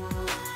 Bye.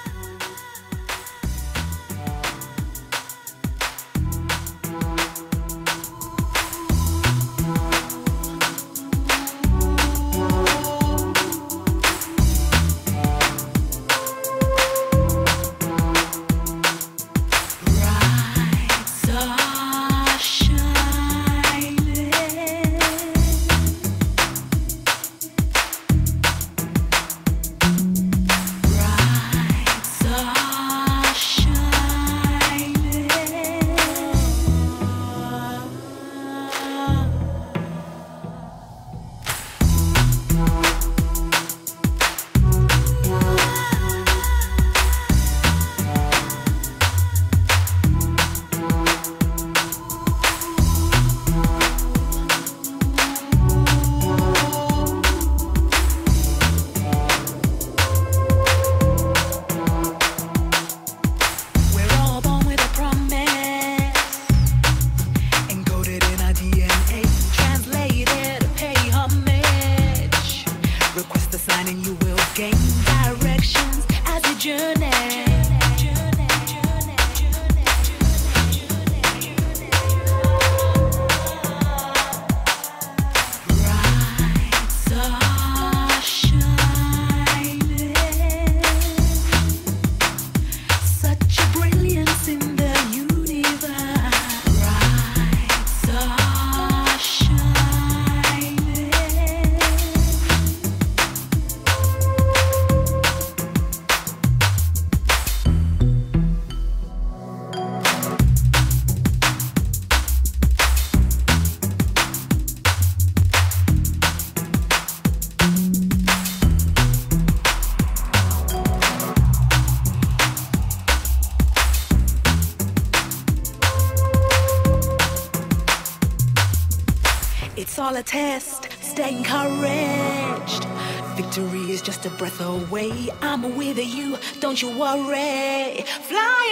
It's all a test. Stay encouraged. Victory is just a breath away. I'm with you. Don't you worry. Fly.